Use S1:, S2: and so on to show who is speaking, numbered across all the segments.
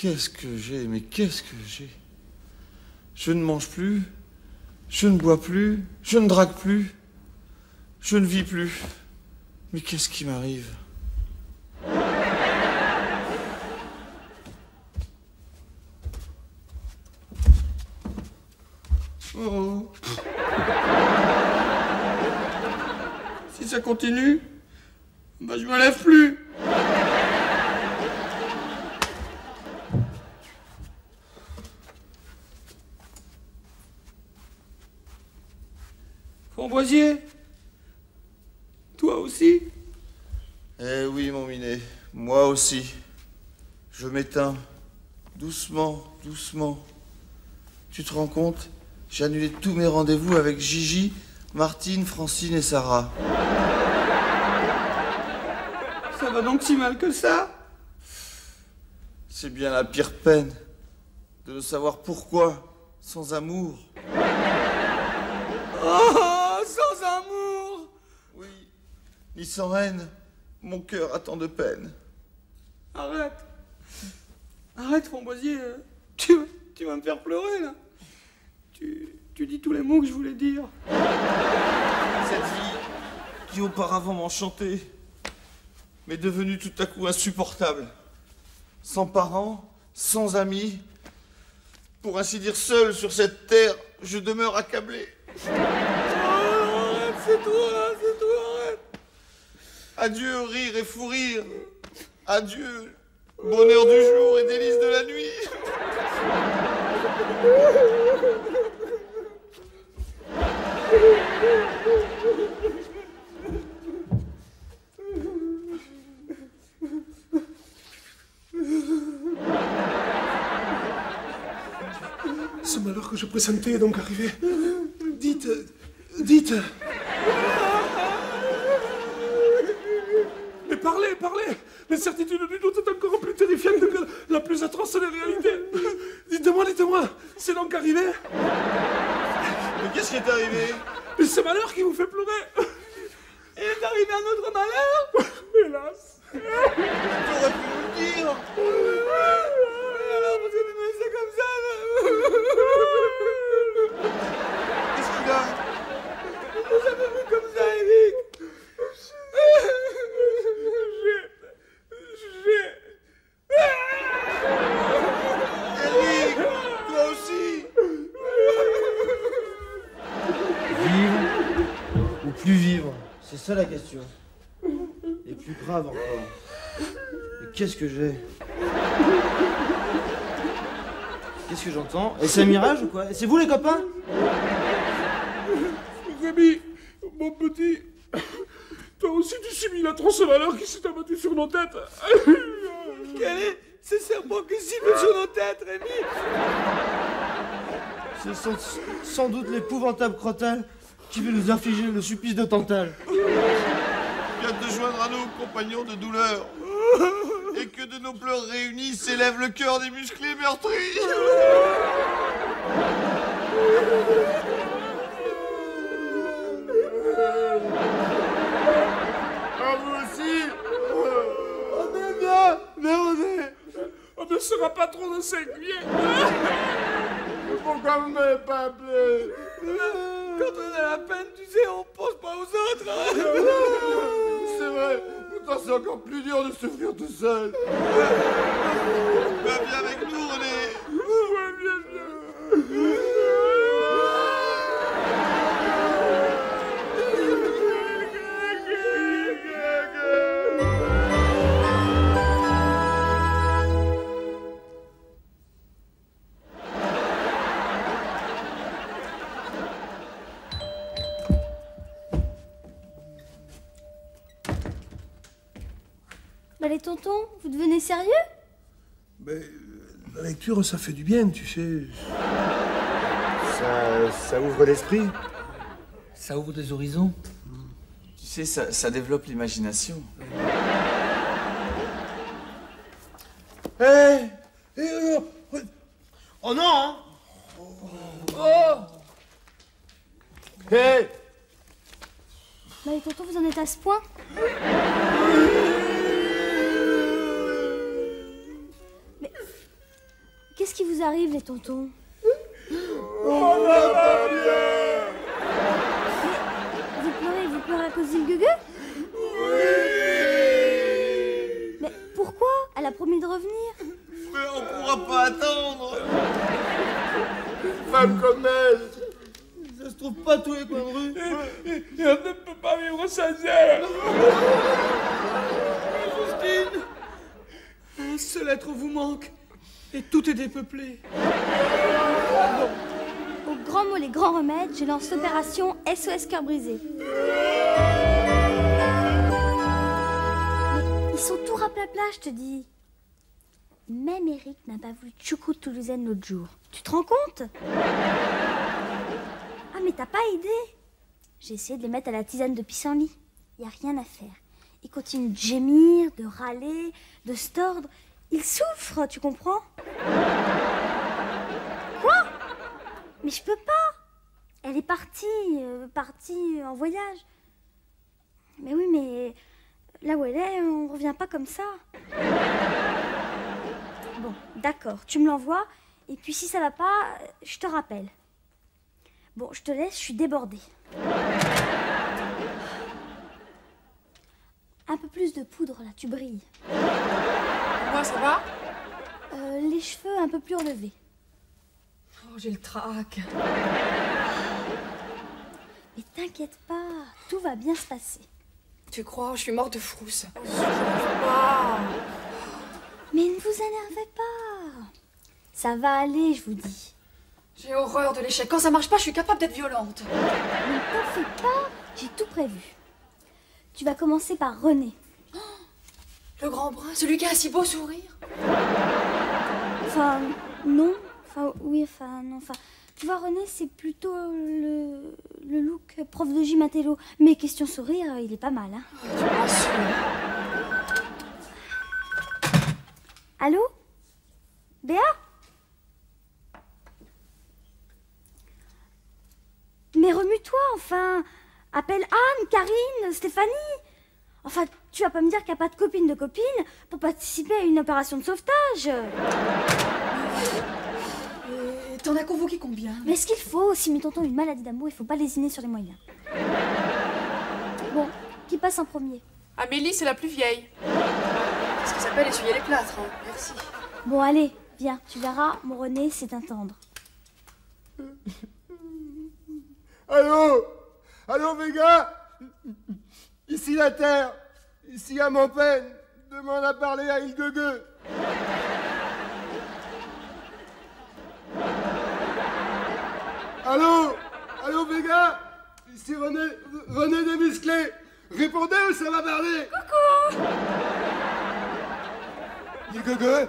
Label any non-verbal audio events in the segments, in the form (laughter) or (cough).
S1: Qu'est-ce que j'ai Mais qu'est-ce que j'ai? Je ne mange plus, je ne bois plus, je ne drague plus, je ne vis plus. Mais qu'est-ce qui m'arrive? Oh. Si ça continue, bah je me lève plus. Framboisier Toi aussi? Eh oui, mon minet, moi aussi. Je m'éteins. Doucement, doucement. Tu te rends compte? J'ai annulé tous mes rendez-vous avec Gigi, Martine, Francine et Sarah. Ça va donc si mal que ça? C'est bien la pire peine de ne savoir pourquoi, sans amour. Oh, sans amour Oui, ni sans haine, mon cœur a tant de peine. Arrête Arrête, Framboisier, euh, tu, tu vas me faire pleurer, là. Tu, tu dis tous les mots que je voulais dire. Cette vie qui auparavant m'enchantait m'est devenue tout à coup insupportable. Sans parents, sans amis, pour ainsi dire seul sur cette terre, je demeure accablé. Oh, arrête, c'est toi. Adieu, rire et fou rire. Adieu, bonheur du jour et délices de la nuit.
S2: Ce malheur que je pressentais est donc arrivé. Dites, dites. L'incertitude du doute est encore plus terrifiante que la plus atroce des réalités. Dites-moi, dites-moi, c'est donc arrivé?
S1: Mais qu'est-ce qui est arrivé?
S2: Mais ce malheur qui vous fait pleurer
S1: Il est arrivé un autre malheur
S2: Hélas
S1: T'aurais pu nous le dire Alors, parce que tu me laissais comme ça Qu'est-ce qu'il a Je l'ai jamais vu comme ça, Eric Eric Toi aussi
S3: Vivre ou plus vivre C'est Et plus grave encore. Mais qu'est-ce que j'ai Qu'est-ce que j'entends Et c'est un mirage ou quoi Et c'est vous les copains
S2: Rémi, mon petit, toi aussi tu subis la transe malheur qui s'est abattue sur nos têtes.
S1: Quel est ce serpent qui cible sur nos têtes, Rémi
S3: C'est sans, sans doute l'épouvantable Crotal qui veut nous infliger le supplice de Tantale.
S1: Viens de joindre à nos compagnons de douleur. Et que de nos pleurs réunis s'élève le cœur des musclés meurtris.
S2: Ah, vous aussi On est bien Mais on est On ne sera pas trop de singulier Pourquoi vous m'avez pas appelé?
S1: Quand on a la peine, tu sais, on pense pas aux autres. (laughs)
S2: Vrai. Pourtant c'est encore plus dur de souffrir tout seul.
S1: Bah, viens avec nous,
S2: lecture, ça fait du bien, tu sais.
S4: Ça, ça ouvre l'esprit.
S5: Ça ouvre des horizons.
S1: Tu sais, ça, ça développe l'imagination.
S2: Hé Eh,
S3: Oh non hein
S2: Hé
S6: Bah les tontons, vous en êtes à ce point? Vous arrive, les tontons
S7: On va pas bien
S6: Vous pleurez, vous pleurez à cause d'Île Gugu Mais pourquoi? Elle a promis de revenir.
S7: Mais on pourra pas attendre Femme comme elle
S1: Ça se trouve pas tous les coins de rue.
S8: Et on ne peut pas vivre sans elle.
S7: Justine
S8: Un seul être vous manque. Et tout est dépeuplé.
S6: Au grand mot, les grands remèdes, je lance l'opération SOS cœur brisé. Ils sont tout raplapla, je te dis. Même Eric n'a pas voulu choucroute toulousaine l'autre jour. Tu te rends compte? Ah, mais t'as pas aidé J'ai essayé de les mettre à la tisane de pissenlit. Y a rien à faire. Ils continuent de gémir, de râler, de se. Ils souffrent, tu comprends Quoi Mais je peux pas. Elle est partie, euh, partie en voyage. Mais oui, mais là où elle est, on revient pas comme ça. Bon, d'accord, tu me l'envoies. Et puis si ça va pas, euh, je te rappelle. Bon, je te laisse, je suis débordée. Un peu plus de poudre là, tu brilles.
S4: Ça va?
S6: Euh, les cheveux un peu plus relevés.
S4: Oh, j'ai le trac.
S6: Mais t'inquiète pas, tout va bien se passer.
S4: Tu crois? Je suis morte de frousse. Je comprends pas.
S6: Mais ne vous énervez pas. Ça va aller, je vous dis.
S4: J'ai horreur de l'échec. Quand ça marche pas, je suis capable d'être violente.
S6: Ne t'en fais pas, j'ai tout prévu. Tu vas commencer par René.
S4: Le grand brun, celui qui a un si beau sourire.
S6: Enfin, non. Enfin, oui, enfin, non. Enfin, tu vois, René, c'est plutôt le, le look prof de gym. Mais question sourire, il est pas mal, hein. Allô? Béa? Mais remue-toi, enfin Appelle Anne, Karine, Stéphanie Enfin, tu vas pas me dire qu'il n'y a pas de copine de copine pour participer à une opération de sauvetage
S4: Et t'en as convoqué combien
S6: Mais ce qu'il faut, si mes tontons ont une maladie d'amour, il faut pas lésiner sur les moyens? Bon, qui passe en premier?
S4: Amélie, c'est la plus vieille. Ce qui s'appelle essuyer les plâtres. hein. Merci.
S6: Bon, allez, viens, tu verras, mon René, c'est un tendre.
S7: Allô? Allô, Vega? Ici la Terre Ici à Montaigne Demande à parler à Ilguegueux Allô? Allô, Vega? Ici René... René Desmusclés Répondez ou ça va parler. Coucou! Ilguegueux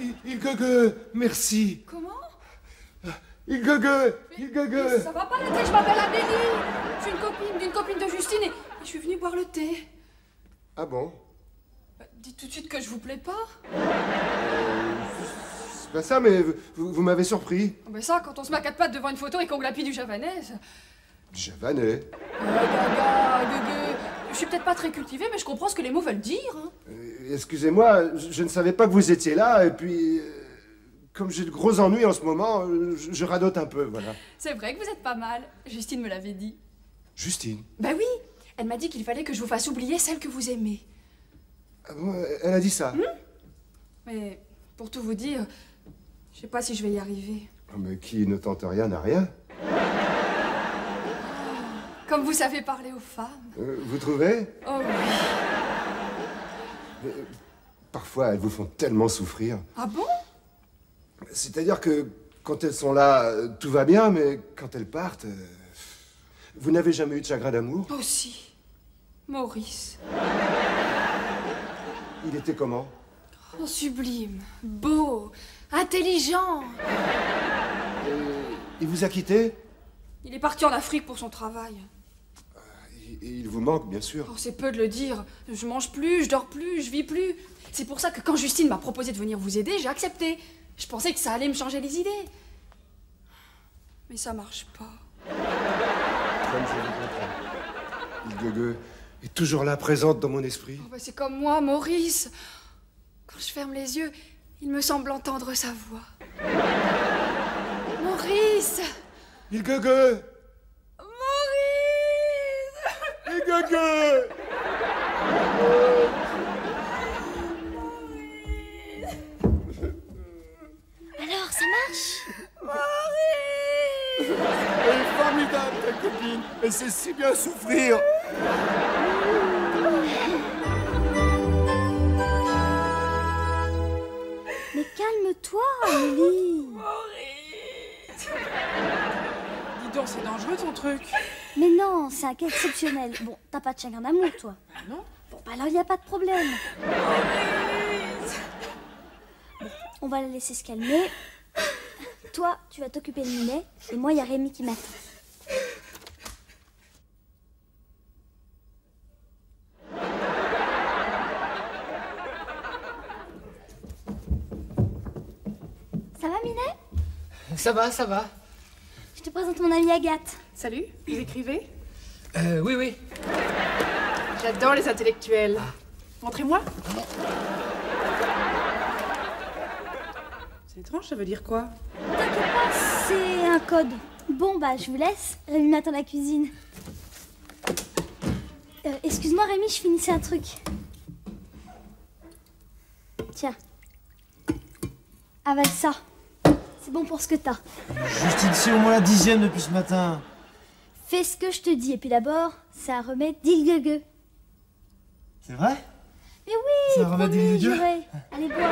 S7: Il- Ilguegueux, merci.
S4: Comment?
S7: Ilguegueux Ilguegueux
S4: Ça va pas la tête, je m'appelle Amélie. Je suis une copine d'une copine de Justine et je suis venue boire le thé.
S7: Ah bon?
S4: Bah, Dites tout de suite que je vous plais pas.
S7: C'est pas ça, mais vous, vous m'avez surpris.
S4: Oh, Mais ça, quand on se met à quatre pattes devant une photo et qu'on glapit du.
S7: Javanais?
S4: Euh, gaga, gueugue. Je suis peut-être pas très cultivée, mais je comprends ce que les mots veulent dire. hein.
S7: Euh, Excusez-moi, je, je ne savais pas que vous étiez là, et puis... euh, Comme j'ai de gros ennuis en ce moment, euh, je, je radote un peu, voilà.
S4: C'est vrai que vous êtes pas mal. Justine me l'avait dit.
S7: Justine?
S4: Bah oui, elle m'a dit qu'il fallait que je vous fasse oublier celle que vous aimez.
S7: Ah bon, elle a dit ça
S4: Mais pour tout vous dire, je sais pas si je vais y arriver.
S7: Ah, Mais qui ne tente rien n'a rien.
S4: Comme vous savez parler aux femmes.
S7: Euh, vous trouvez
S4: Oh oui.
S7: Parfois, elles vous font tellement souffrir.
S4: Ah bon?
S7: C'est-à-dire que quand elles sont là, euh, tout va bien, mais quand elles partent... euh, Vous n'avez jamais eu de chagrin d'amour?
S4: Aussi. Maurice.
S7: Il était comment?
S4: Oh, sublime, beau, intelligent.
S7: Il vous a quitté?
S4: Il est parti en Afrique pour son travail.
S7: Et il vous manque, bien sûr.
S4: Oh, c'est peu de le dire. Je mange plus, je dors plus, je vis plus. C'est pour ça que quand Justine m'a proposé de venir vous aider, j'ai accepté. Je pensais que ça allait me changer les idées. Mais ça marche pas.
S7: Comme je vous comprends. Ilguegueux est toujours là, présente dans mon esprit.
S4: Oh, bah, c'est comme moi, Maurice. Quand je ferme les yeux, Il me semble entendre sa voix. Maurice
S2: Il gueule
S4: Maurice
S2: Il gueule Elle est formidable, ta copine Elle sait si bien souffrir
S6: Mais calme-toi, Amélie
S4: Maurice
S9: Dis donc, c'est dangereux ton truc.
S6: Mais non, c'est un cas exceptionnel. Bon, t'as pas de chagrin d'amour, toi
S9: non.
S6: Bon, bah alors il a pas de problème. Bon, on va la laisser se calmer. Toi, tu vas t'occuper de Minet, et moi, il y a Rémi qui m'attend. Ça va, Minet?
S5: Ça va, ça va.
S6: Je te présente mon amie Agathe.
S9: Salut, vous écrivez?
S5: Euh, oui, oui.
S9: J'adore les intellectuels. Montrez-moi. C'est étrange, ça veut dire quoi?
S6: C'est un code. Bon, bah, je vous laisse. Rémi m'attend à la cuisine. Euh, Excuse-moi, Rémi, je finissais un truc. Tiens. Avale ça. C'est bon pour ce que t'as.
S3: Justine, c'est au moins la dixième depuis ce matin.
S6: Fais ce que je te dis. Et puis d'abord, c'est un remède d'Ilguegue.
S3: C'est vrai?
S6: Mais oui,
S3: C'est un remède
S6: promis,
S3: d'Ilguegue
S6: juré. Allez, bois.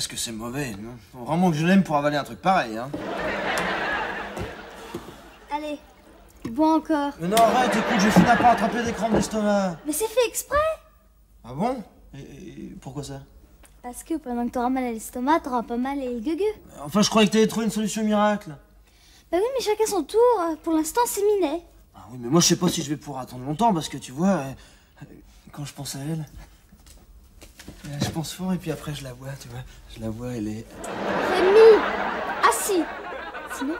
S3: Qu'est-ce que c'est mauvais, non Faut Vraiment que je l'aime pour avaler un truc pareil, hein.
S6: Allez, bois encore.
S3: Mais non, arrête, écoute, je finis par attraper des crampes d'estomac.
S6: Mais c'est fait exprès.
S3: Ah bon et, et pourquoi ça
S6: Parce que pendant que t'auras mal à l'estomac, t'auras pas mal à Ilguegue.
S3: Enfin, je croyais que t'avais trouvé une solution miracle.
S6: Bah oui, mais chacun son tour. Pour l'instant, c'est Minet.
S3: Ah oui, mais moi, je sais pas si je vais pouvoir attendre longtemps parce que tu vois, euh, quand je pense à elle, je pense fort et puis après je la vois, tu vois. Je la vois, elle est.
S6: Rémi Assis Sinon,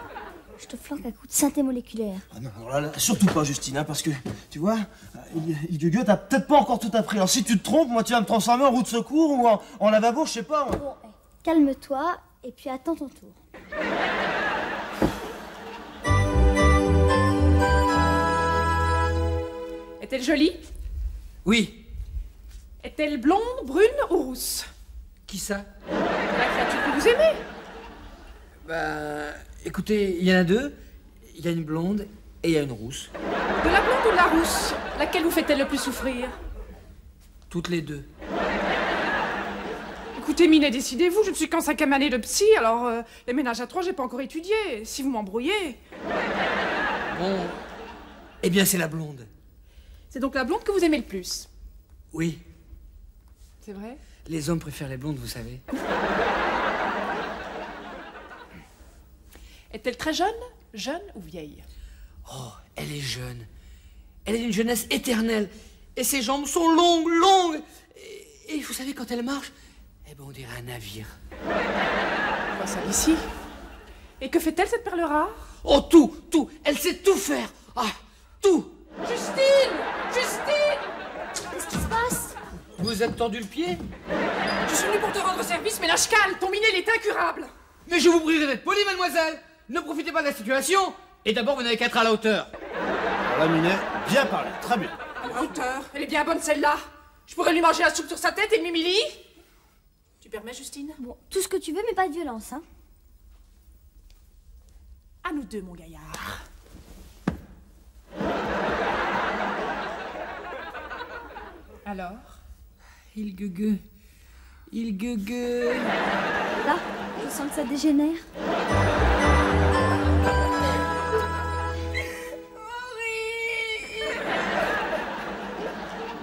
S6: je te flanque un coup de synthé moléculaire.
S3: Ah non, alors là, là, surtout pas, Justine, hein, parce que, tu vois, euh, il, il t'as peut-être pas encore tout appris. Alors si tu te trompes, moi, tu vas me transformer en roue de secours ou en, en lavabo, je sais pas. moi.
S6: Bon, eh, calme-toi et puis attends ton tour.
S9: Est-elle jolie?
S5: Oui.
S9: Est-elle blonde, brune ou rousse
S5: Qui ça?
S9: La créature que vous aimez
S5: Bah, écoutez, il y en a deux. Il y a une blonde et il y a une rousse.
S9: De la blonde ou de la rousse Laquelle vous fait-elle le plus souffrir?
S5: Toutes les deux.
S9: Écoutez, Minet, décidez-vous, je ne suis qu'en cinquième année de psy, alors euh, les ménages à trois, j'ai pas encore étudié. Si vous m'embrouillez.
S5: Bon. Eh bien, c'est la blonde.
S9: C'est donc la blonde que vous aimez le plus?
S5: Oui.
S9: C'est vrai?
S5: Les hommes préfèrent les blondes, vous savez.
S9: Est-elle très jeune? Jeune ou vieille?
S5: Oh, elle est jeune. Elle est d'une jeunesse éternelle. Et ses jambes sont longues, longues. Et, et vous savez, quand elle marche, eh ben, on dirait un navire.
S9: Pas ça ici? Et que fait-elle, cette perle rare?
S5: Oh, tout, tout. Elle sait tout faire. Ah, tout.
S9: Justine Justine
S5: Vous êtes tendu le pied
S9: Je suis venu pour te rendre service, mais lâche cale Ton Minet, il est incurable
S5: Mais je vous prierai d'être poli, mademoiselle. Ne profitez pas de la situation. Et d'abord, vous n'avez qu'à être à la hauteur.
S3: Là, Minet, bien parlé, très bien.
S9: À la hauteur Elle est bien bonne, celle-là Je pourrais lui manger la soupe sur sa tête et le mimili Tu permets, Justine?
S6: Bon, tout ce que tu veux, mais pas de violence, hein.
S9: À nous deux, mon gaillard. Alors?
S5: Il guegue. Il guegue.
S6: Là, je sens que ça dégénère.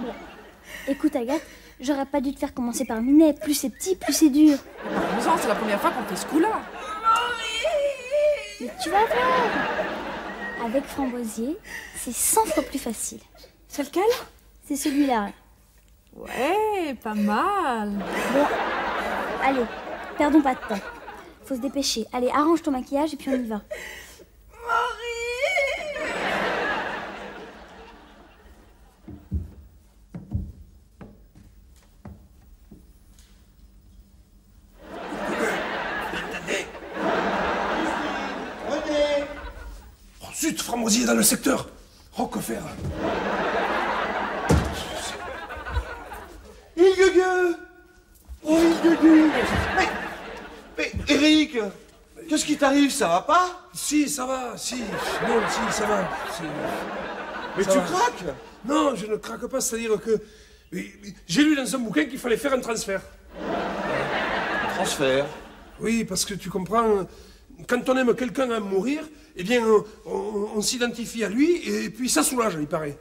S6: Bon, écoute Agathe, j'aurais pas dû te faire commencer par Minet. Plus c'est petit, plus c'est dur.
S9: Parlons-en, c'est la première fois qu'on fait ce coup-là.
S6: Mais tu vas voir. Avec Framboisier, c'est 100 fois plus facile.
S9: C'est lequel
S6: C'est celui-là.
S9: Ouais, pas mal.
S6: Bon, allez, perdons pas de temps. Faut se dépêcher. Allez, arrange ton maquillage et puis on y va.
S2: Zut, Framosier dans le secteur Roquefort
S1: Eric, qu'est-ce qui t'arrive Ça va pas?
S2: Si, ça va, si. Non, si, ça va. si.
S1: Mais
S2: Ça
S1: tu
S2: va.
S1: craques?
S2: Non, je ne craque pas, c'est-à-dire que. J'ai lu dans un bouquin qu'il fallait faire un transfert.
S1: Transfert.
S2: Oui, parce que tu comprends, quand on aime quelqu'un à mourir, eh bien, on, on- on s'identifie à lui et puis ça soulage, il paraît.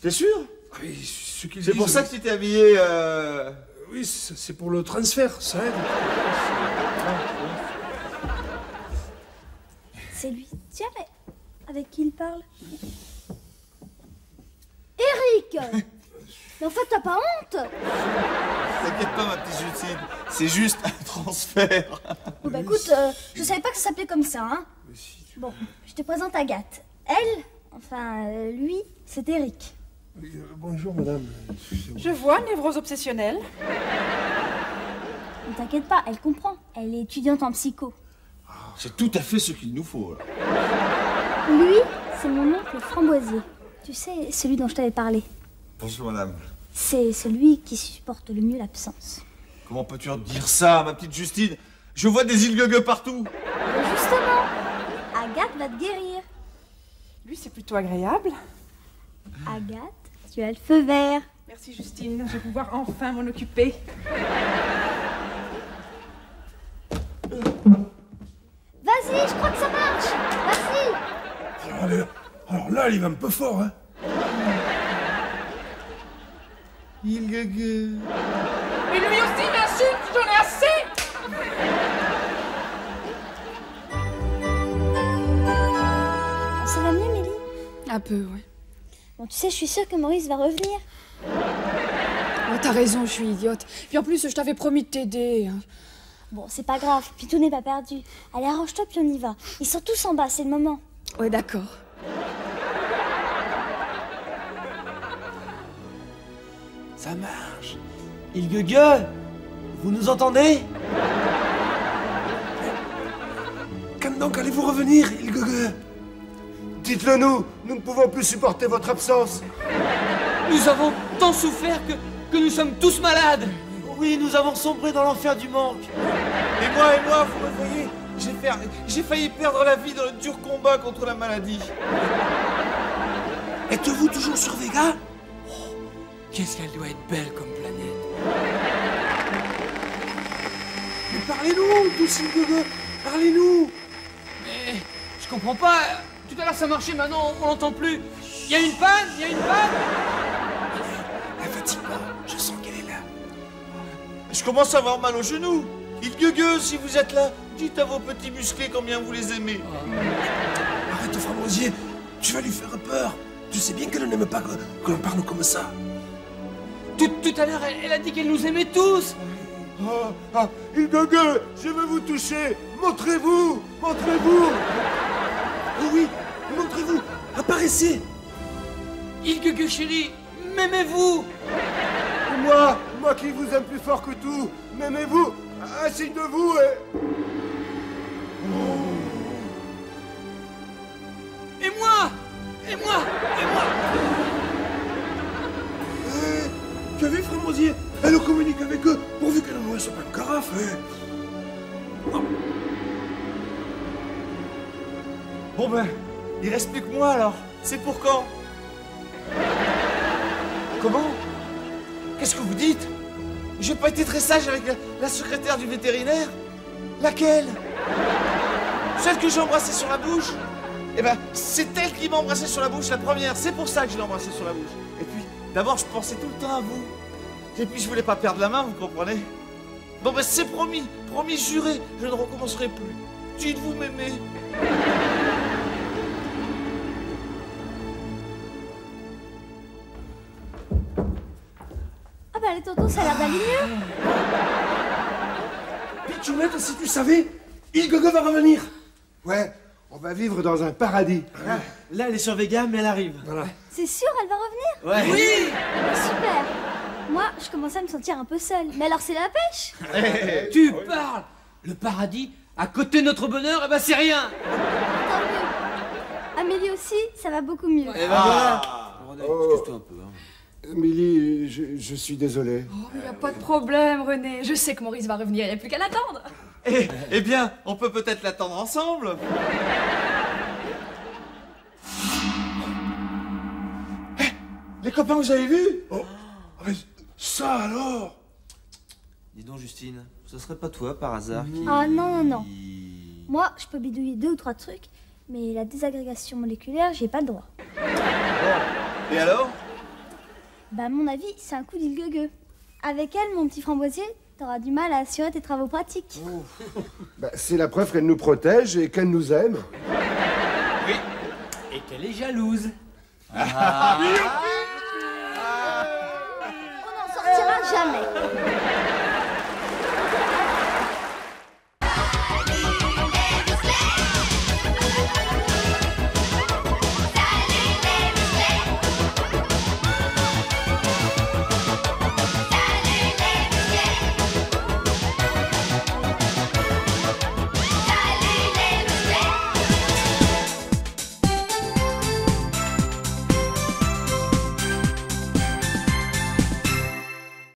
S1: T'es sûr?
S2: Ah oui, ce qu'ils
S1: C'est pour ça que tu t'es habillé. Euh...
S2: Oui, c'est pour le transfert, ça aide.
S6: C'est lui. Tiens, mais avec qui il parle Eric Mais en fait, t'as pas honte
S1: T'inquiète pas, ma petite Justine. C'est juste un transfert.
S6: Bon, bah écoute, euh, je savais pas que ça s'appelait comme ça, hein. Bon, je te présente Agathe. Elle, enfin, euh, lui, c'est Eric.
S2: Oui, euh, bonjour, madame.
S9: Je vois, névrose obsessionnelle.
S6: Ne t'inquiète pas, elle comprend. Elle est étudiante en psycho.
S1: C'est tout à fait ce qu'il nous faut. Là.
S6: Lui, c'est mon oncle Framboisier. Tu sais, celui dont je t'avais parlé.
S1: Bonjour, madame.
S6: C'est celui qui supporte le mieux l'absence.
S1: Comment peux-tu en dire ça, ma petite Justine? Je vois des îles gueugueux partout.
S6: Et justement, Agathe va te guérir.
S9: Lui, c'est plutôt agréable.
S6: Agathe, tu as le feu vert.
S9: Merci, Justine. Je vais pouvoir enfin m'en occuper. (laughs)
S6: Vas-y, je crois que ça marche. Vas-y.
S2: Alors, là, alors là, il va un peu fort, hein.
S1: Île gueugueux.
S9: Et lui aussi m'insulte, j'en ai assez
S6: Ça va mieux, Mélie
S4: Un peu, ouais.
S6: Bon, tu sais, je suis sûre que Maurice va revenir.
S4: Ouais, t'as raison, je suis idiote. Puis en plus, je t'avais promis de t'aider.
S6: Bon, c'est pas grave, puis tout n'est pas perdu. Allez, arrange-toi, puis on y va. Ils sont tous en bas, c'est le moment.
S4: Ouais, d'accord.
S3: Ça marche. Il gueule. Vous nous entendez?
S2: Quand donc allez-vous revenir, il gueule
S1: Dites-le nous, nous ne pouvons plus supporter votre absence.
S5: Nous avons tant souffert que, que nous sommes tous malades.
S3: Oui, nous avons sombré dans l'enfer du manque.
S1: Et moi, et moi, vous me voyez J'ai failli perdre la vie dans le dur combat contre la maladie.
S2: Êtes-vous toujours sur Vega?
S5: Qu'est-ce qu'elle doit être belle comme planète.
S2: Mais parlez-nous, il gueule Parlez-nous
S5: Mais je comprends pas. Tout à l'heure ça marchait, maintenant on l'entend plus. Il y a une panne, il y a une panne.
S2: Je
S1: commence à avoir mal aux genoux. Il gueugue, si vous êtes là, dites à vos petits musclés combien vous les aimez.
S2: Arrête, Framboisier, tu vas lui faire peur. Tu sais bien qu'elle n'aime pas que, que l'on parle comme ça.
S5: Tout, tout à l'heure elle, elle a dit qu'elle nous aimait tous.
S1: Ah, ah, il gueugue, je veux vous toucher. Montrez-vous, montrez-vous.
S2: Oh oui, montrez-vous, apparaissez.
S5: Il gueule chérie, m'aimez-vous?
S1: Moi, moi qui vous aime plus fort que tout, m'aimez-vous? Un signe de vous et...
S5: Et moi? Et moi? Et moi?
S2: Eh, tu as vu, Framboisier Elle communique avec eux, pourvu qu'elle ne soit pas une carafe. eh.
S1: Bon ben, il reste plus que moi alors. C'est pour quand? Comment? Qu'est-ce que vous dites? J'ai pas été très sage avec la, secrétaire du vétérinaire Laquelle? Celle que j'ai embrassée sur la bouche Eh ben, c'est elle qui m'a embrassé sur la bouche, la première. C'est pour ça que je l'ai embrassée sur la bouche. Et puis, d'abord, je pensais tout le temps à vous. Et puis, je voulais pas perdre la main, vous comprenez? Bon ben, c'est promis, promis, juré, je ne recommencerai plus. Dites-vous m'aimer.
S6: Ah tontons, ça a l'air d'aller mieux.
S2: Pitchounette, si tu savais, il gueule va revenir.
S7: Ouais, on va vivre dans un paradis.
S3: Là, elle est sur Vega, mais elle arrive.
S2: Voilà.
S6: C'est sûr, elle va revenir
S3: Ouais.
S5: Oui
S6: Super. Moi, je commence à me sentir un peu seule. Mais alors, c'est la pêche
S5: Tu parles Le paradis, à côté de notre bonheur, eh ben c'est rien
S6: Tant mieux. Amélie aussi, ça va beaucoup mieux.
S3: Eh ben voilà
S7: Oh.
S3: excuse-toi un peu. Hein.
S7: Émilie, je, je suis désolé.
S4: Oh, mais y a pas de problème, René. Je sais que Maurice va revenir, il n'y a plus qu'à l'attendre.
S1: Eh, eh bien, on peut peut-être l'attendre ensemble Eh, Les copains, vous avez vu?
S2: Oh, ah, mais ça alors?
S3: Dis donc, Justine, ce serait pas toi par hasard qui.
S6: Ah non, non, non. Moi, je peux bidouiller deux ou trois trucs, mais la désagrégation moléculaire, j'ai pas le droit.
S1: Et alors?
S6: Bah, à mon avis, c'est un coup d'île Avec elle, mon petit framboisier, t'auras du mal à assurer tes travaux pratiques. (laughs)
S7: Bah, c'est la preuve qu'elle nous protège et qu'elle nous aime.
S5: Et qu'elle est jalouse. (laughs)
S6: On n'en sortira jamais.